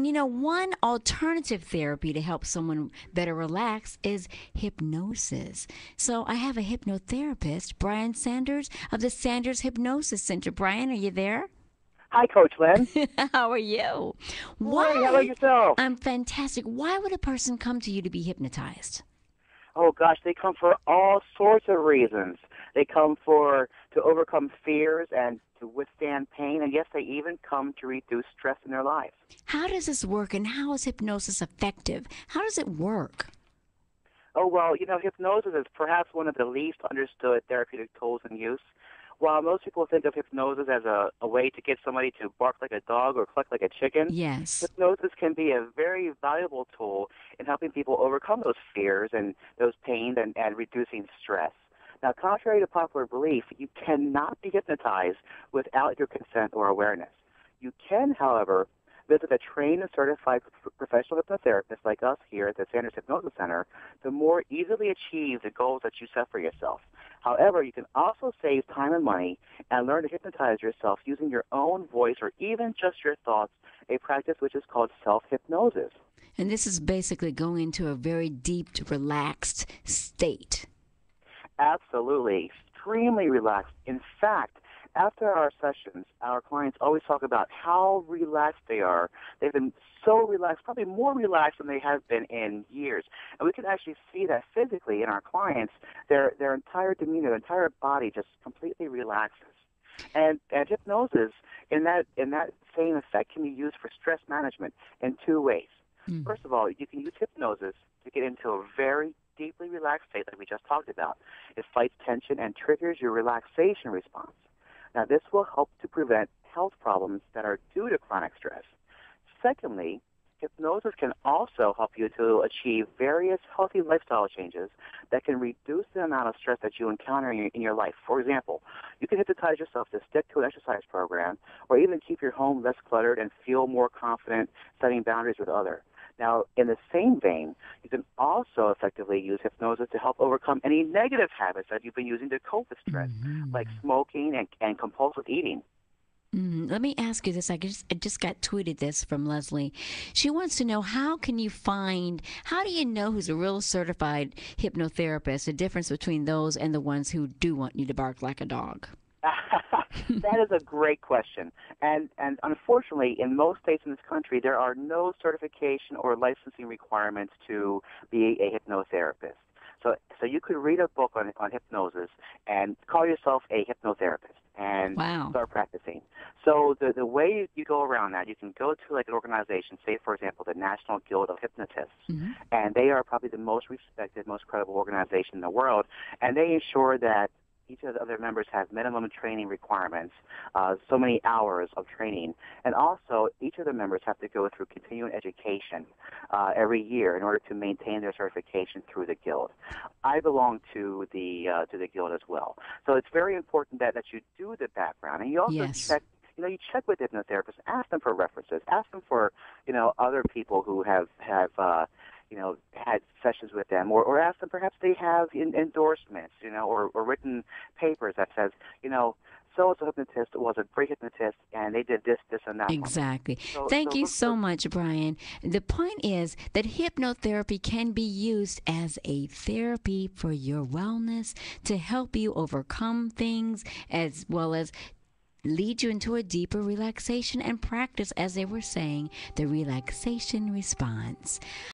And you know, one alternative therapy to help someone better relax is hypnosis. So I have a hypnotherapist, Brian Sanders of the Sanders Hypnosis Center. Brian, are you there? Hi, Coach Lynn. how are you? Why? How about yourself? I'm fantastic. Why would a person come to you to be hypnotized? Oh gosh, they come for all sorts of reasons. They come for to overcome fears and to withstand pain, and yes, they even come to reduce stress in their lives. How does this work, and how is hypnosis effective? How does it work? Oh well, you know, hypnosis is perhaps one of the least understood therapeutic tools in use. While most people think of hypnosis as a, a way to get somebody to bark like a dog or cluck like a chicken, yes, hypnosis can be a very valuable tool in helping people overcome those fears and those pains and, and reducing stress. Now, contrary to popular belief, you cannot be hypnotized without your consent or awareness. You can, however, visit a trained and certified professional hypnotherapist like us here at the Sanders Hypnosis Center to more easily achieve the goals that you set for yourself. However, you can also save time and money and learn to hypnotize yourself using your own voice or even just your thoughts, a practice which is called self hypnosis. And this is basically going into a very deep, relaxed state. Absolutely. Extremely relaxed. In fact, after our sessions, our clients always talk about how relaxed they are. They've been so relaxed, probably more relaxed than they have been in years. And we can actually see that physically in our clients. Their their entire demeanor, their entire body just completely relaxes. And and hypnosis in that in that same effect can be used for stress management in two ways. Mm. First of all, you can use hypnosis to get into a very deeply relaxed state like we just talked about. It fights tension and triggers your relaxation response. Now, this will help to prevent health problems that are due to chronic stress. Secondly, hypnosis can also help you to achieve various healthy lifestyle changes that can reduce the amount of stress that you encounter in your, in your life. For example, you can hypnotize yourself to stick to an exercise program or even keep your home less cluttered and feel more confident setting boundaries with others. Now, in the same vein, you can also effectively use hypnosis to help overcome any negative habits that you've been using to cope with stress, mm-hmm. like smoking and, and compulsive eating. Mm, let me ask you this. I just I just got tweeted this from Leslie. She wants to know how can you find how do you know who's a real certified hypnotherapist? The difference between those and the ones who do want you to bark like a dog. that is a great question. And and unfortunately, in most states in this country, there are no certification or licensing requirements to be a hypnotherapist. So so you could read a book on on hypnosis and call yourself a hypnotherapist and wow. start practicing. So the the way you go around that, you can go to like an organization, say for example the National Guild of Hypnotists, mm-hmm. and they are probably the most respected, most credible organization in the world, and they ensure that each of the other members have minimum training requirements, uh, so many hours of training, and also each of the members have to go through continuing education uh, every year in order to maintain their certification through the guild. I belong to the uh, to the guild as well, so it's very important that that you do the background and you also yes. check you know, you check with hypnotherapists, ask them for references, ask them for, you know, other people who have have uh, you know, had sessions with them, or, or ask them perhaps they have in, endorsements, you know, or, or written papers that says, you know, so and so hypnotist was a great hypnotist, and they did this, this, and that. Exactly. So, Thank so you so much, Brian. The point is that hypnotherapy can be used as a therapy for your wellness to help you overcome things as well as lead you into a deeper relaxation and practice, as they were saying, the relaxation response.